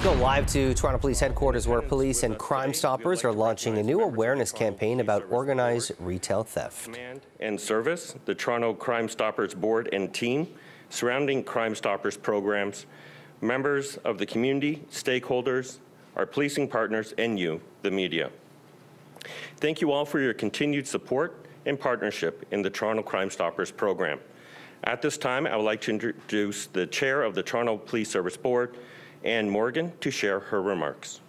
Let's go live to Toronto Police Headquarters, where police and Crime Stoppers are launching a new awareness campaign about organized retail theft. And Service, the Toronto Crime Stoppers Board and team, surrounding Crime Stoppers programs, members of the community, stakeholders, our policing partners, and you, the media. Thank you all for your continued support and partnership in the Toronto Crime Stoppers program. At this time, I would like to introduce the Chair of the Toronto Police Service Board, Ann Morgan, to share her remarks.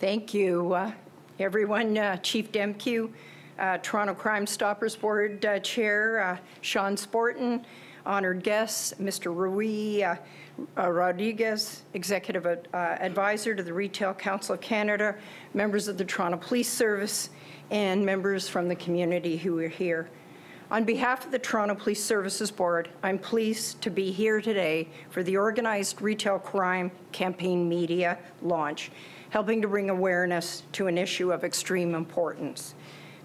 Thank you, uh, everyone. Uh, Chief Demkiw, uh, Toronto Crime Stoppers Board uh, Chair uh, Sean Sportun, honored guests, Mr. Rui uh, Rodriguez, Executive Advisor to the Retail Council of Canada, members of the Toronto Police Service, and members from the community who are here. On behalf of the Toronto Police Services Board, I'm pleased to be here today for the Organized Retail Crime Campaign Media launch, helping to bring awareness to an issue of extreme importance.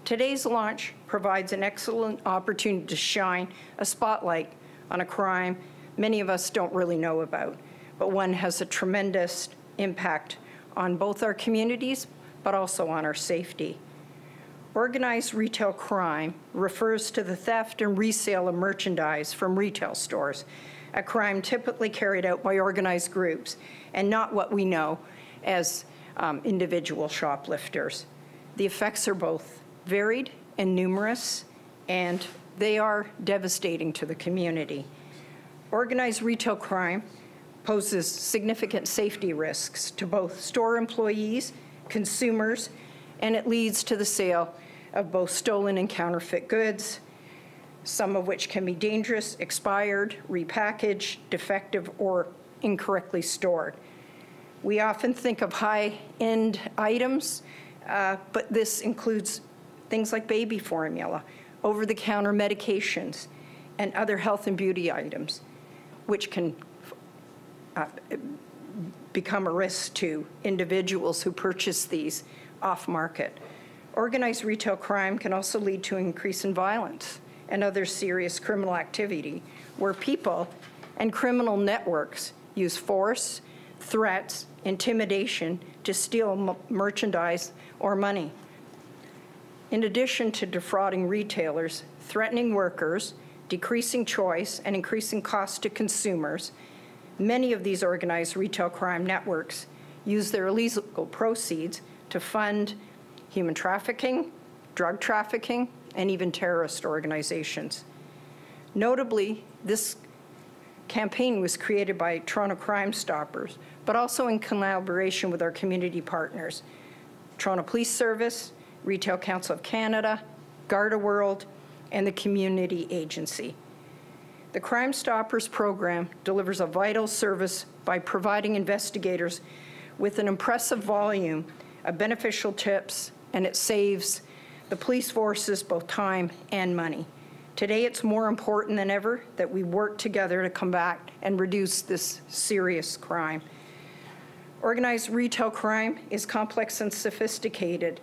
Today's launch provides an excellent opportunity to shine a spotlight on a crime many of us don't really know about, but one has a tremendous impact on both our communities, but also on our safety. Organized retail crime refers to the theft and resale of merchandise from retail stores, a crime typically carried out by organized groups and not what we know as um, individual shoplifters. The effects are both varied and numerous, and they are devastating to the community. Organized retail crime poses significant safety risks to both store employees, consumers, and it leads to the sale of both stolen and counterfeit goods, some of which can be dangerous, expired, repackaged, defective, or incorrectly stored. We often think of high-end items, uh, but this includes things like baby formula, over-the-counter medications, and other health and beauty items, which can uh, become a risk to individuals who purchase these off-market. Organized retail crime can also lead to an increase in violence and other serious criminal activity where people and criminal networks use force, threats, intimidation to steal merchandise or money. In addition to defrauding retailers, threatening workers, decreasing choice, and increasing cost to consumers, many of these organized retail crime networks use their illegal proceeds to fund human trafficking, drug trafficking, and even terrorist organizations. Notably, this campaign was created by Toronto Crime Stoppers, but also in collaboration with our community partners, Toronto Police Service, Retail Council of Canada, Garda World, and the Community Agency. The Crime Stoppers program delivers a vital service by providing investigators with an impressive volume of beneficial tips, and it saves the police forces both time and money. Today, it's more important than ever that we work together to combat and reduce this serious crime. Organized retail crime is complex and sophisticated.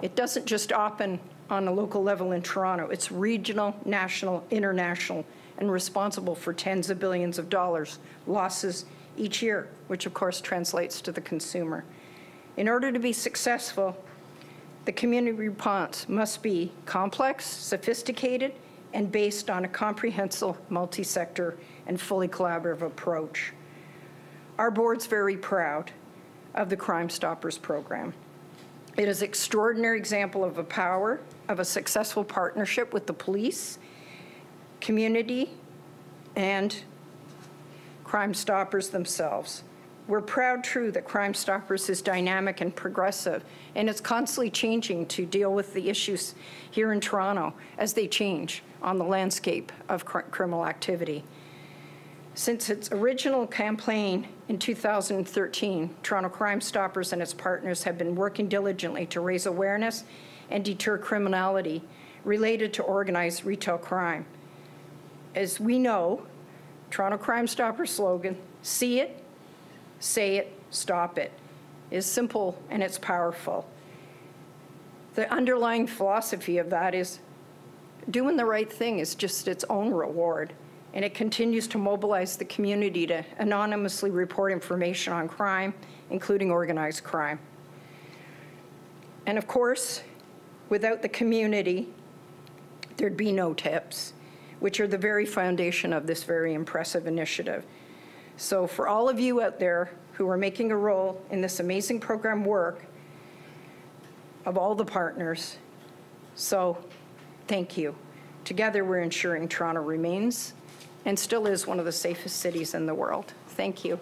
It doesn't just happen on a local level in Toronto. It's regional, national, international, and responsible for tens of billions of dollars losses each year, which of course translates to the consumer. In order to be successful, the community response must be complex, sophisticated, and based on a comprehensive, multi-sector, and fully collaborative approach. Our board's very proud of the Crime Stoppers program. It is an extraordinary example of a power of a successful partnership with the police, community, and Crime Stoppers themselves. We're proud, true, that Crime Stoppers is dynamic and progressive, and it's constantly changing to deal with the issues here in Toronto as they change on the landscape of cr criminal activity. Since its original campaign in 2013, Toronto Crime Stoppers and its partners have been working diligently to raise awareness and deter criminality related to organized retail crime. As we know, Toronto Crime Stoppers slogan, see it, say it, stop it, is simple and it's powerful. The underlying philosophy of that is doing the right thing is just its own reward, and it continues to mobilize the community to anonymously report information on crime, including organized crime. And of course, without the community, there'd be no tips, which are the very foundation of this very impressive initiative. So for all of you out there who are making a role in this amazing program work, of all the partners, so thank you. Together, we're ensuring Toronto remains and still is one of the safest cities in the world. Thank you.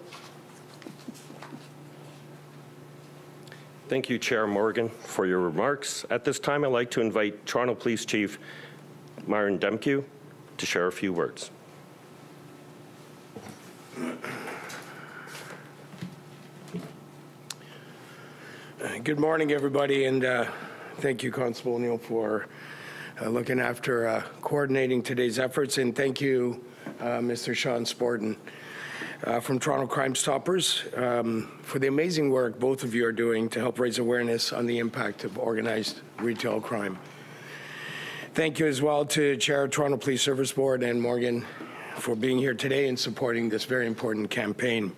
Thank you, Chair Morgan, for your remarks. At this time, I'd like to invite Toronto Police Chief Myron Demkiw to share a few words. Good morning, everybody, and uh, thank you, Constable O'Neill, for uh, looking after uh, coordinating today's efforts, and thank you, uh, Mr. Sean Sportun uh, from Toronto Crime Stoppers um, for the amazing work both of you are doing to help raise awareness on the impact of organized retail crime. Thank you as well to Chair of Toronto Police Service Board Ann Morgan for being here today and supporting this very important campaign.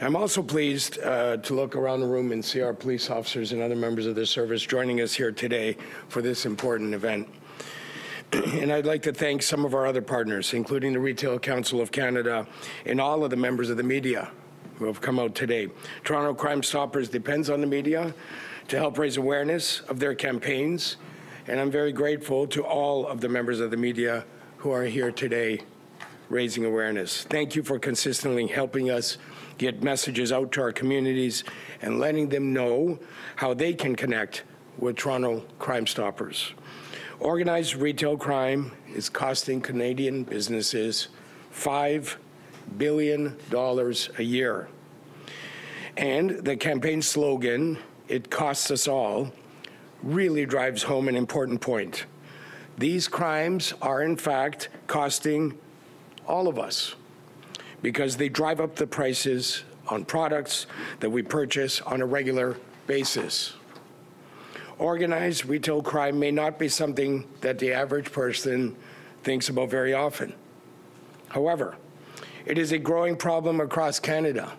I'm also pleased uh, to look around the room and see our police officers and other members of the service joining us here today for this important event. and I'd like to thank some of our other partners, including the Retail Council of Canada and all of the members of the media who have come out today. Toronto Crime Stoppers depends on the media to help raise awareness of their campaigns, and I'm very grateful to all of the members of the media who are here today raising awareness. Thank you for consistently helping us get messages out to our communities and letting them know how they can connect with Toronto Crime Stoppers. Organized retail crime is costing Canadian businesses $5 billion a year. And the campaign slogan, It Costs Us All, really drives home an important point. These crimes are, in fact, costing all of us because they drive up the prices on products that we purchase on a regular basis. Organized retail crime may not be something that the average person thinks about very often. However, it is a growing problem across Canada,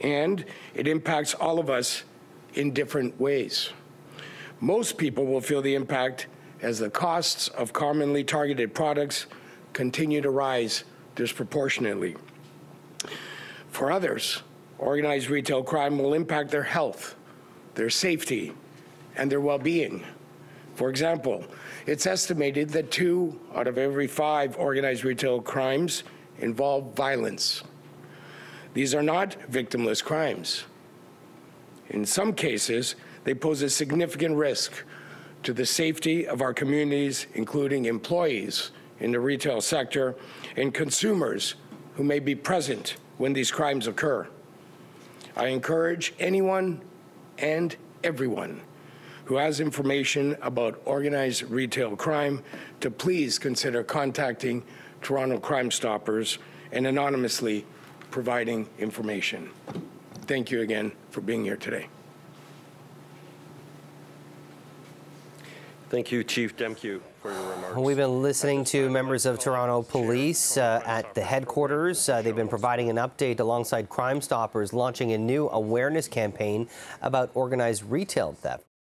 and it impacts all of us in different ways. Most people will feel the impact as the costs of commonly targeted products continue to rise disproportionately. For others, organized retail crime will impact their health, their safety, and their well being. For example, it's estimated that two out of every five organized retail crimes involve violence. These are not victimless crimes. In some cases, they pose a significant risk to the safety of our communities, including employees in the retail sector and consumers who may be present when these crimes occur. I encourage anyone and everyone who has information about organized retail crime to please consider contacting Toronto Crime Stoppers and anonymously providing information. Thank you again for being here today. Thank you, Chief Demkiw, for your remarks. We've been listening to members of Toronto Police uh, at the headquarters. Uh, they've been providing an update alongside Crime Stoppers launching a new awareness campaign about organized retail theft.